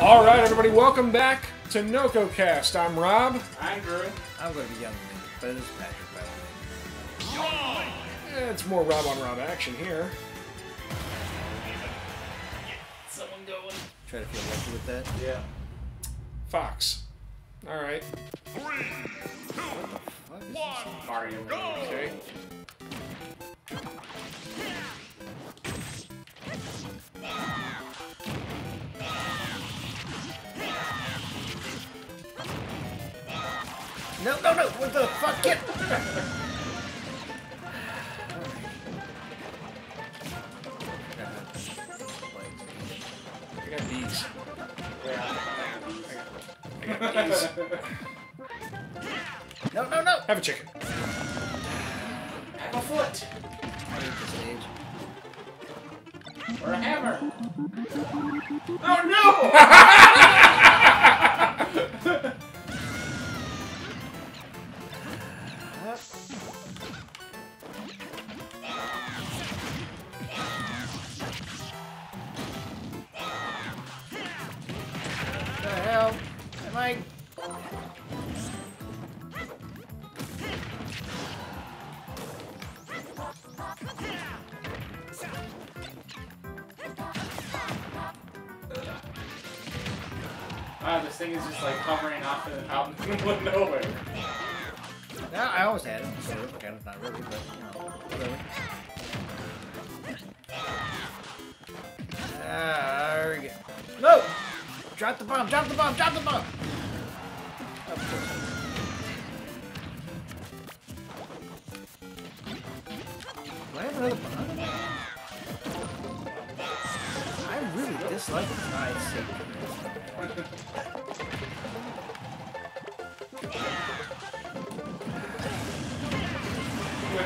All right, everybody, welcome back to NocoCast. I'm Rob. I'm Drew. I'm going to be young Link, but it is Patrick, by the way. It's more Rob on Rob action here. Someone going. Try to feel lucky with that. Yeah. Fox. All right. What is this? Mario. Okay. No, no, no! What the fuck? Get! I got these. Yeah. I got these. No, no, no! Have a chicken. Have a foot. I hate this age. Or a hammer. Oh no! just like hovering off in, out in the middle of nowhere. No, I always had of, kind of, not really, but, you know, whatever. Ah, there we go. No! Drop the bomb, drop the bomb, drop the bomb! Do I have another bomb? I really dislike the side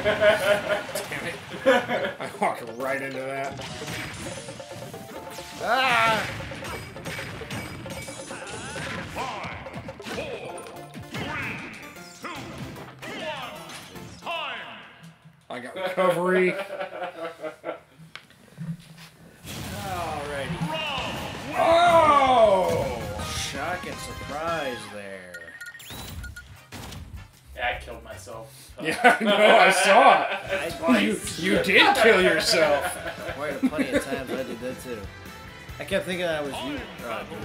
Damn it. I walked right into that. Ah! I got recovery. Yeah, I know, I saw it. You, you did kill yourself. A plenty of times I did that too. I kept thinking I was you, uh, Drew.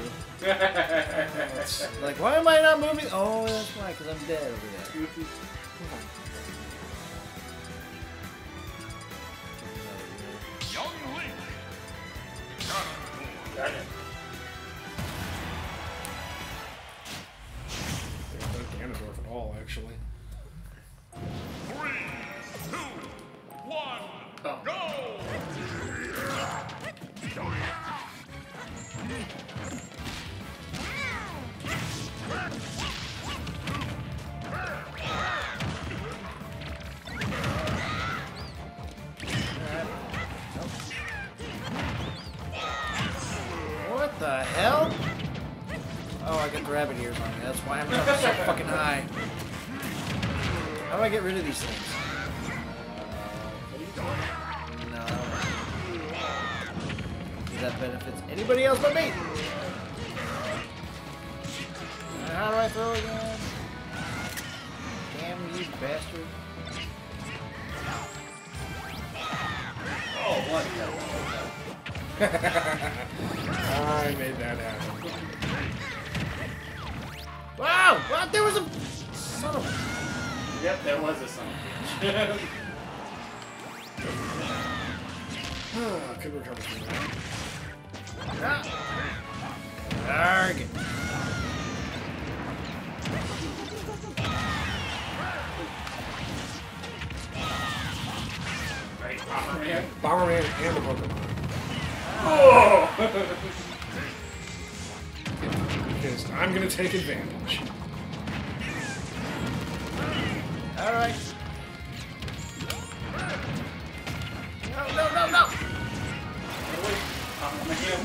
Like, why am I not moving? Oh, that's why, because I'm dead over there. Why I'm jumping so fucking high. How do I get rid of these things? No. That benefits anybody else but me. How do I throw again? Damn you bastard. Oh, what the I made that happen. Wow! Wow, there was a son of a... Yep, there was a son of a bitch. Oh, could recover from that. Ah. Arg. Bomberman. Bomberman and the Pokemon. Oh! Because I'm going to take advantage. Alright. No, no, no, no! Bomberman.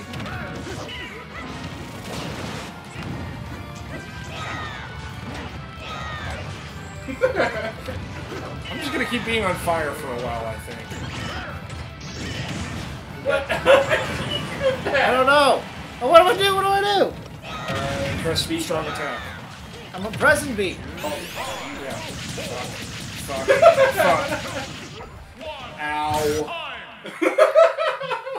I'm just going to keep being on fire for a while, I think. What? I don't know! Oh, what do I do? What do I do? Press B strong attack. I'm a pressing beat. Yeah. Fuck. Fuck. Fuck. Ow.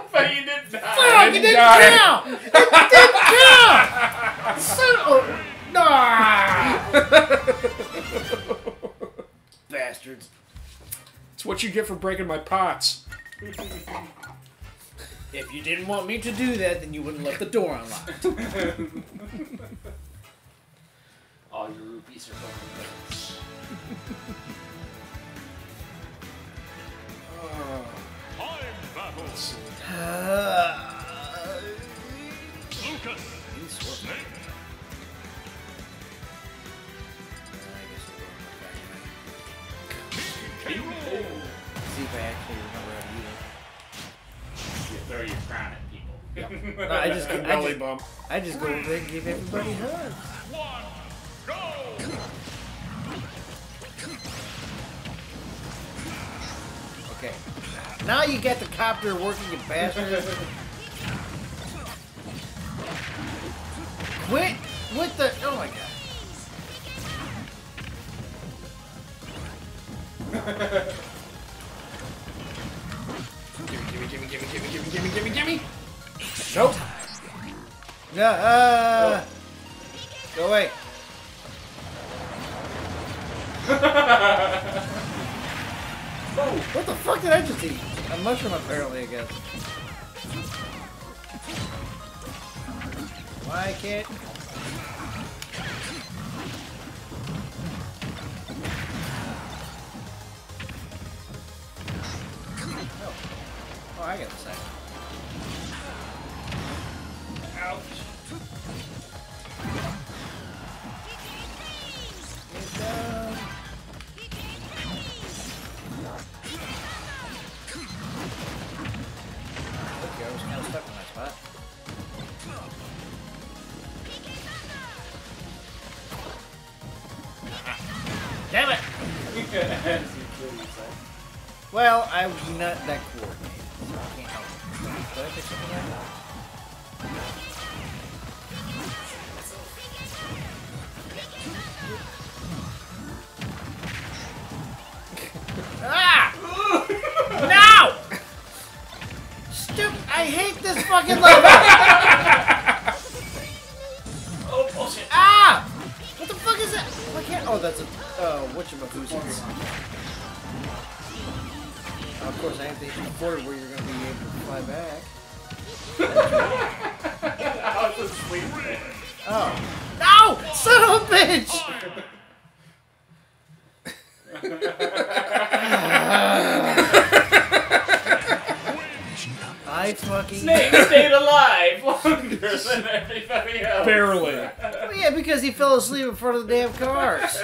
But you did not. Fuck, it didn't didn't count! It didn't count! Son of... Oh, nah! Bastards. It's what you get for breaking my pots. If you didn't want me to do that, then you wouldn't let the door unlocked. All your rupees are going Let's see. See if I actually remember how to use You throw your crown at people. it. No, I just, I Belly just, bump. I just go over there and give everybody hugs. Okay. Now you get the copter working, you bastard. Quit with the. Oh my god. Gimme, gimme, gimme, gimme, gimme, gimme. Nope. No, uh, Go away. oh, what the fuck did I just eat? A mushroom, apparently, I guess. Why can't... I got the second. Get down. Okay, I was kind of stuck in that spot. Damn it! As you kill yourself. Well, I'm not that ah! no! Stupid! I hate this fucking level! Oh, bullshit. ah! What the fuck is that? Why can't? Oh, that's a. Uh, whatchamacallits. Of a boozy Of course, I have to hit the forward where you're going to be able to fly back. I was asleep. Oh. No! Son of a bitch! I fucking. Snake stayed alive longer than everybody else. Barely. Well, yeah, because he fell asleep in front of the damn cars.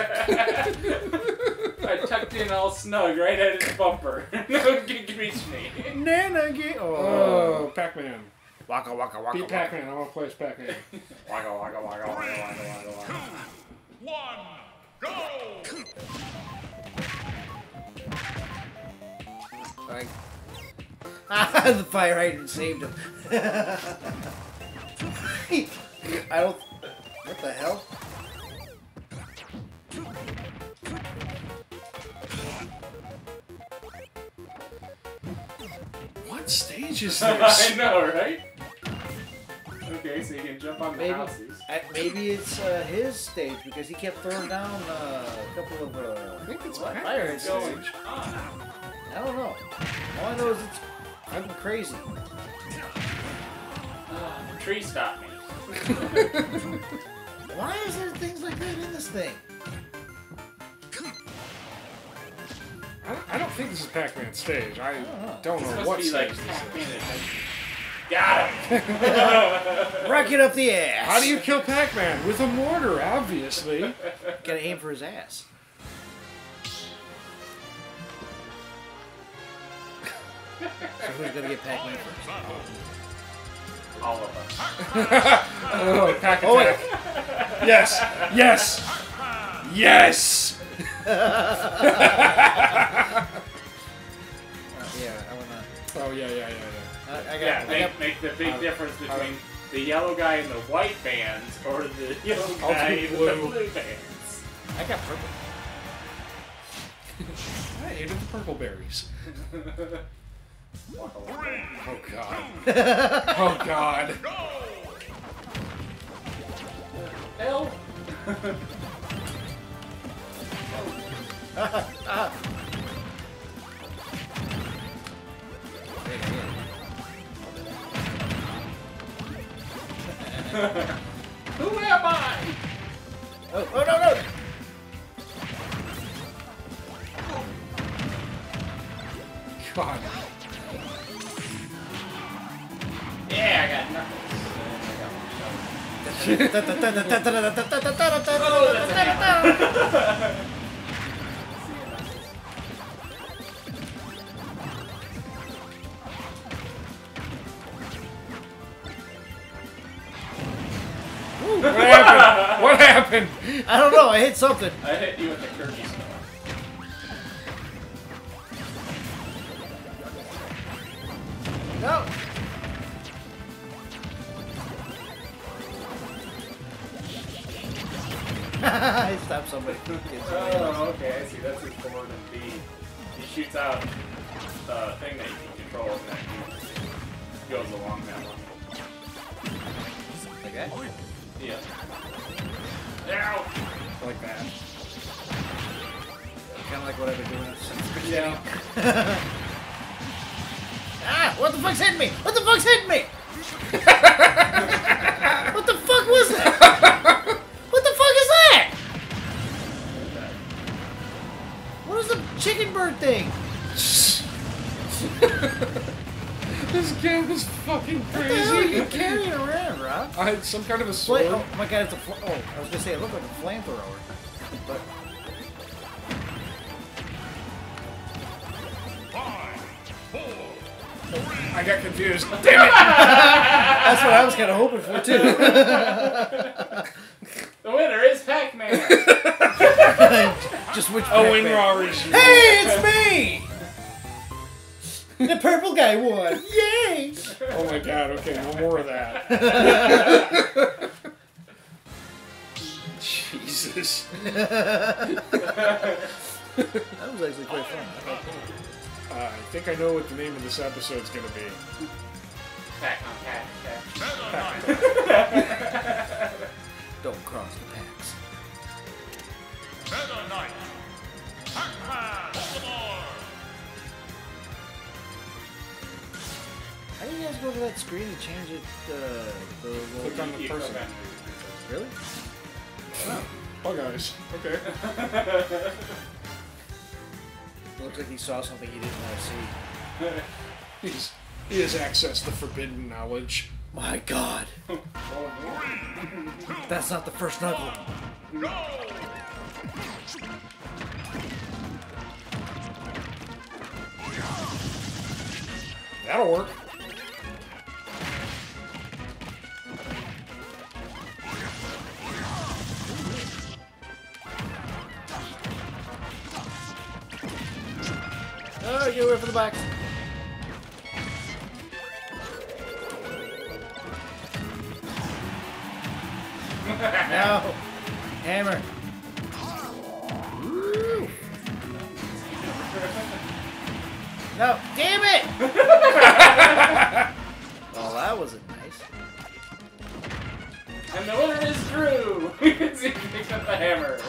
I tucked in all snug right at his bumper. no one can reach me. Nana get. Oh. Oh, Pac-Man. Waka waka waka. Beat Pac-Man. I want to play as Pac-Man. Wagga, wagga, wagga, wagga, wagga, wagga, wagga. Like, ah, the fire hydrant saved him. I don't. What the hell? What stage is I this? know, right? Okay, so you can jump on the Maybe, houses. I, maybe it's uh, his stage because he kept throwing down uh, a couple of. Uh, I think it's fire Pac-Man's hydrants. stage. I don't know. All I know is it's fucking crazy. Tree stop me. Why is there things like that in this thing? I don't, I don't think this is Pac-Man's stage. I know. don't know what to be like stage this is. Pac-Man adventure. Got him. Rocket up the ass. How do you kill Pac-Man? With a mortar, obviously. Gotta aim for his ass. so who's gonna get Pac-Man first? All of us. Oh, Pac Oh, wait. Yes. Yes. Yes. Uh, yeah, I wanna. Oh yeah, yeah, yeah, yeah. I, I got. Yeah, I got make, make the big Uh, difference between the yellow guy in the white bands or the yellow guy take in blue. the blue bands? I got purple. I hated the purple berries. Walk along. Oh god. oh god. L. Who am I? Oh, oh no no! God. Yeah, I got knuckles. I got What I hit something. I hit you with the Kirby Ah! What the fuck's hitting me? What the fuck's hitting me? what the fuck was that? What the fuck is that? What is the chicken bird thing? This game is fucking What the hell are you crazy. carrying around, Rob? I had some kind of a sword. oh my god, it's a fl- oh, I was gonna say it looked like a flamethrower. But I got confused. Damn it! that's what I was kinda hoping for too. The winner is Pac-Man! Just which Owen Pac-Man? Rarish. Hey, it's me! The purple guy won. Yay! Oh my god, okay, no more of that. Jesus. That was actually quite fun. I Uh, I think I know what the name of this episode's gonna be. Pac on Pac, Pac. was- Don't cross the packs. Meta Knight. Pac-Man. Baltimore. How do you guys go to that screen and change it? Uh, the little... Click on the person. click on- Really? Oh, guys. Okay. Looks like he saw something he didn't want to see. He's, he has access to forbidden knowledge. My God, that's not the first knuckle. That'll work. Get away from the box. no, hammer. No, damn it! well, oh, that wasn't nice. And the winner is Drew! Because he picked up the hammer.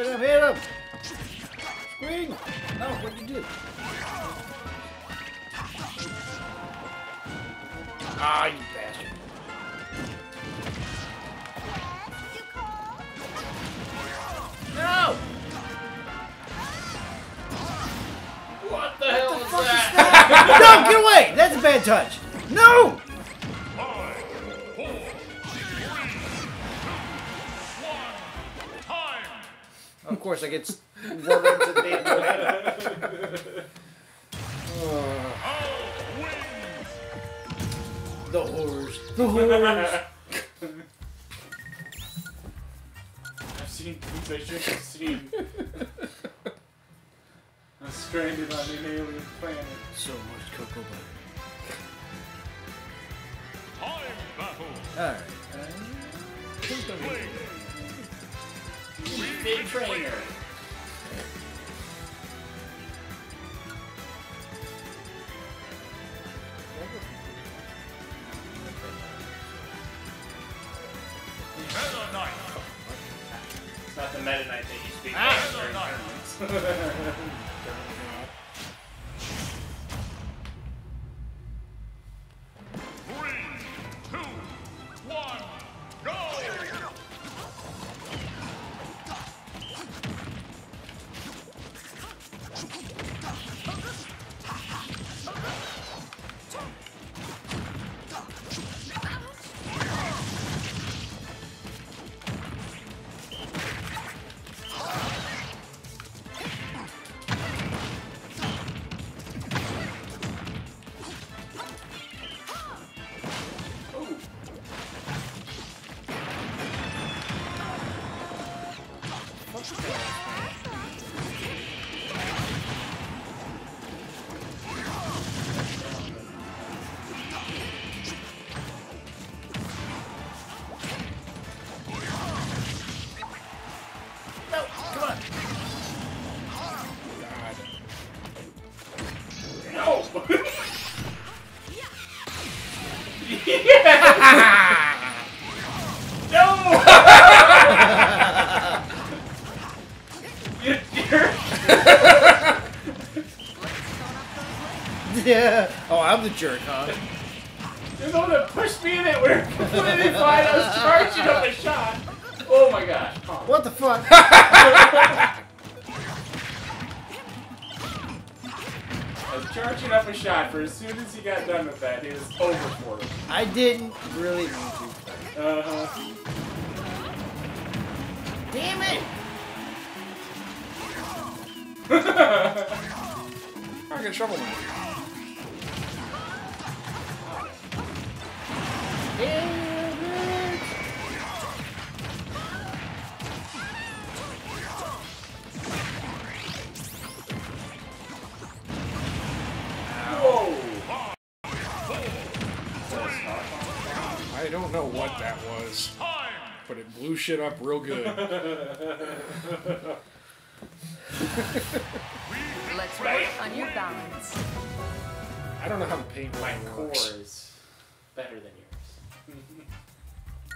Hit him, hit him! Swing! No, what'd you do? Ah, you bastard. No! What the hell was fuck is that? no, get away! That's a bad touch. No! Of course, I get s- wormed into banana. Al. The horrors. The horrors. I've seen things I shouldn't have seen. Big trainer. Yeah! Didn't really mean to. Uh-huh. Damn it! I can shovel man. Shit up real good. Let's work on your balance. I don't know how the paint My line core is better than yours.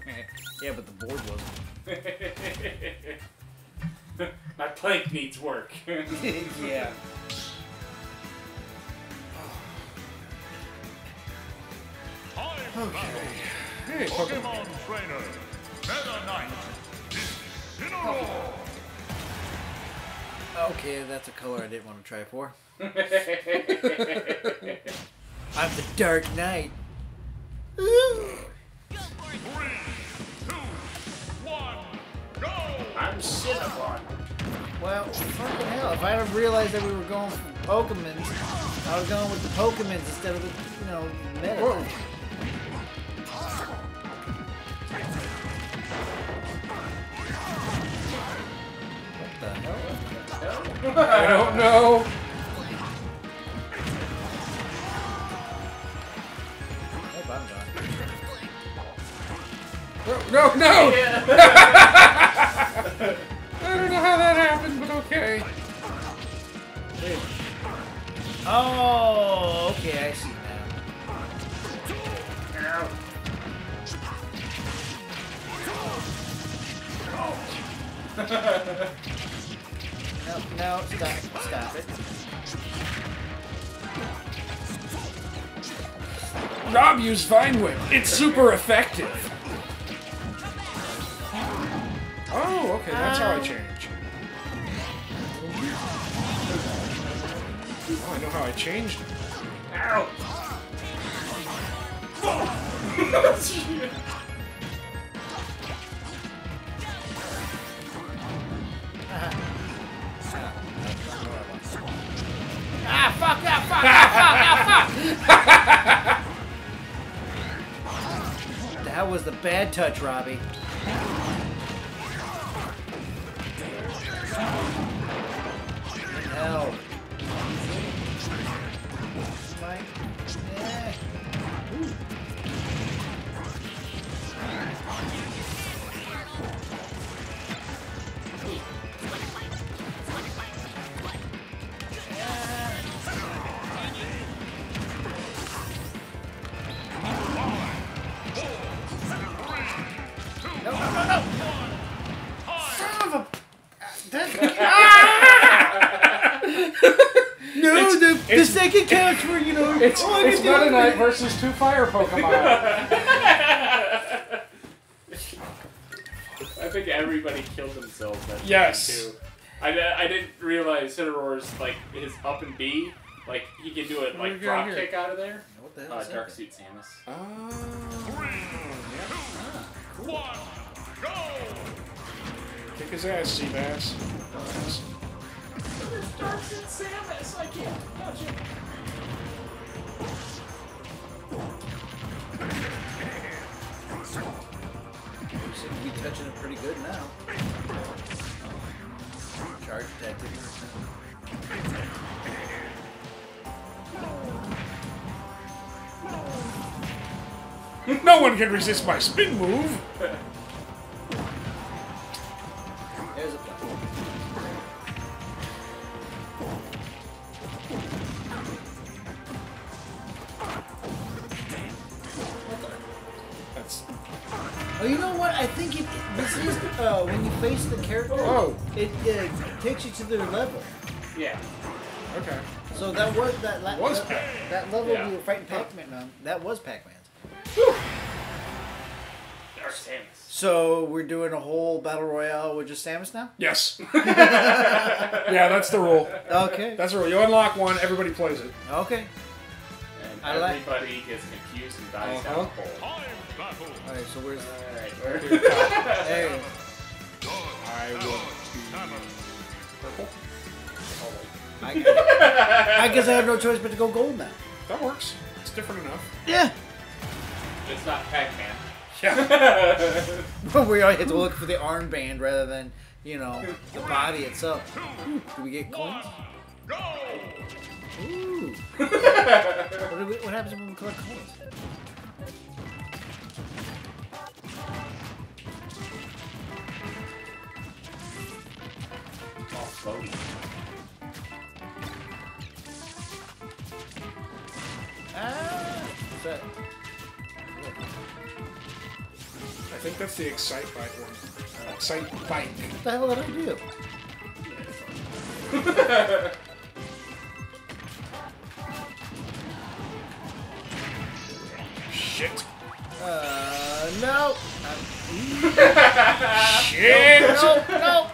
Yeah, but the board wasn't. My plank needs work. yeah. Okay. Hey, Pokemon. Pokemon trainer. Meta Knight. Incineroar. Okay, that's a color I didn't want to try for. I'm the Dark Knight. Ooh. Three, two, one, go. I'm Cinnabon. Well, fucking hell. If I'd have realized that we were going for Pokemons, I was going with the Pokemons instead of the, you know, Meta. Whoa. I don't know. No, no, no! Yeah. I don't know how that happened, but okay. Wait. Oh, okay, I see now. Ow. No, no, stop, stop it. Rob used Vine Whip. It's super effective. Oh, okay, that's how I um, change. Oh, I know how I changed it. Ow! That was the bad touch, Robbie. It's, oh, it's Meta. Knight versus two fire Pokemon. I think everybody killed themselves that Yes. too. I, I didn't realize Cineroar's like his up and B, like he can do it What do we like drop here? kick out of there. What the hell Uh, is Dark? Suit Samus. Oh, One, go! Kick his ass, Seabass. Dark Suit Samus, I can't touch it. Seem to be touching it pretty good now. Charge. No one can resist my spin move. you to their level. Yeah. okay. So that was that. la- Was that, Pac- that level Yeah. we were fighting Pac-Man on. That was Pac-Man's. Dark Samus. So we're doing a whole battle royale with just Samus now. Yes. yeah, that's the rule. Okay. That's the rule. You unlock one, everybody plays it. Okay. And I like- everybody gets confused and dies Uh-huh. down the. Time. All right. So where's? Alright, Here, we're top. There. I will Hammer. Purple. I, I guess I have no choice but to go gold now. That works. It's different enough. Yeah. It's not Pac-Man. Yeah. we all had to look for the armband rather than you know the body itself. Ooh, do we get coins? Go! Ooh. what, we, what happens when we collect coins? Slowly. Ah. What's that? I think that's the Excite Bike one. Excite Bike. What the hell did I do? Shit. Uh, no. Shit! No, no.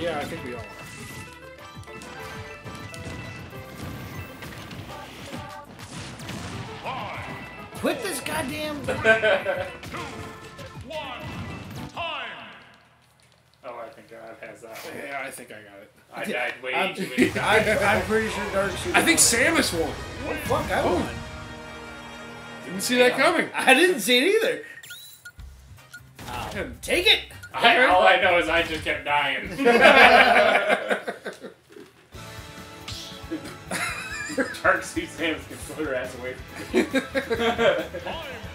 Yeah, I think we all are. Quit this goddamn. Two, one, time. Oh, I think God has that. One. Yeah, I think I got it. I died way I'm, too many times. I, am pretty sure Dark Shoot. I think won. Samus won. What the fuck? I oh. won. Didn't see that coming. I didn't see it either. Um, Take it. I, all I know is I just kept dying. Dark Sea Sam's can put her ass away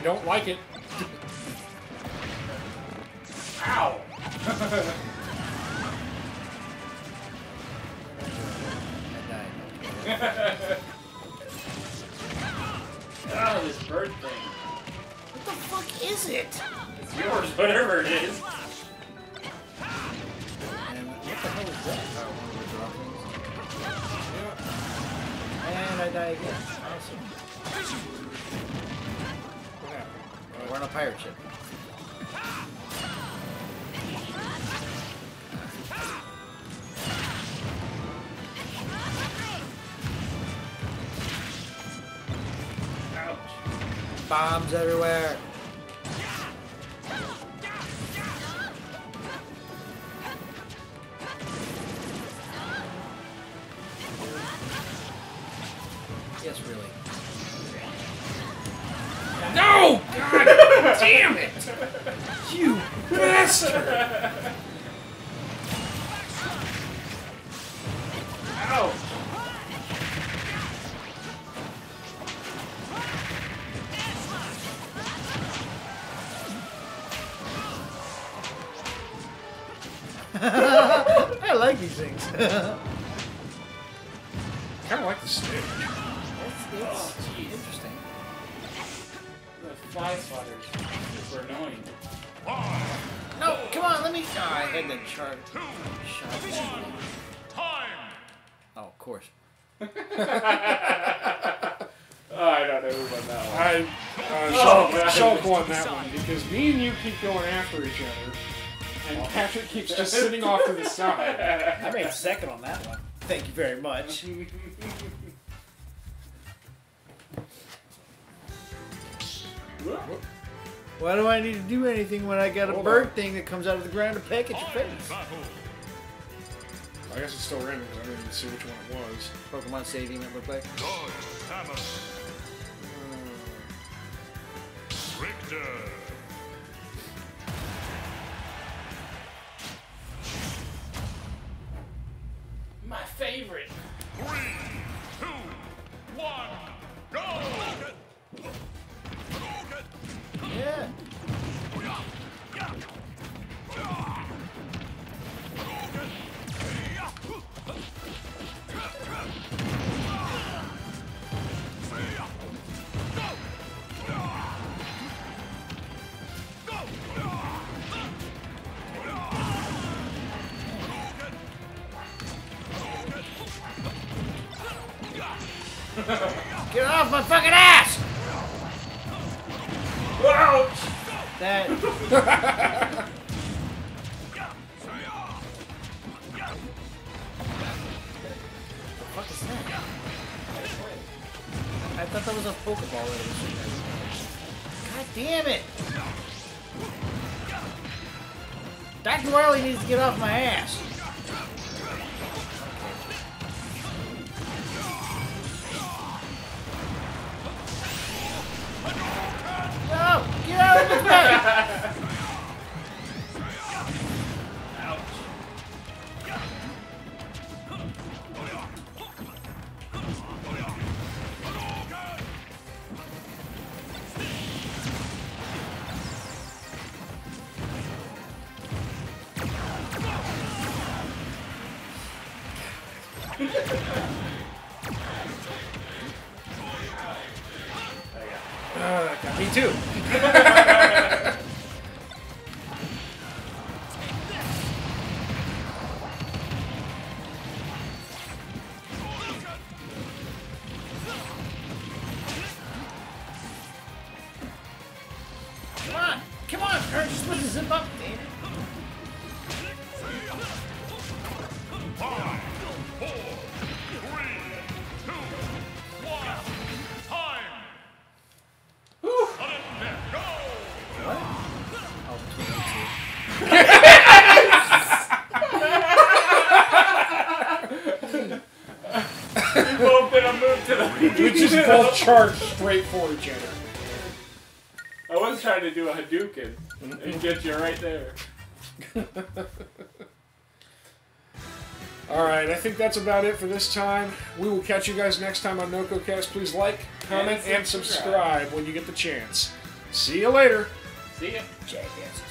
don't, I don't like it. Ow! Oh, this bird thing. What the fuck is it? It's yours, whatever it is. And what the hell is that? Oh, one of. And I die again. Awesome. We're on a pirate ship. Ouch. Bombs everywhere. I like these things. That's kind of like the stick. it's interesting. The fly swatters. Super annoying. No, come on, let me. Oh, I had that chart. Two, Shot. time. Oh, of course. Oh, I don't know who won that one. I, uh, Oh, Shulk, man. Shulk won that one because me and you keep going after each other, and Patrick keeps just sitting off to the side. I made second on that one. Thank you very much. Why do I need to do anything when I got a Hold bird on. thing that comes out of the ground to peck at your Time face? I guess it's still random because I didn't even see which one it was. Pokemon Stadium number play. Dodge Samus. Richter. Favorite. Off my fucking ass! Ouch! That. fuck is that? I thought that was a Pokeball that was. God damn it! Dr. Wily needs to get off my ass. Get out of the way! Charged straight for each other. I was trying to do a Hadouken and get you right there. Alright, I think that's about it for this time. We will catch you guys next time on NocoCast. Please like, comment, and And subscribe when you get the chance. See you later. See ya. Jackasses.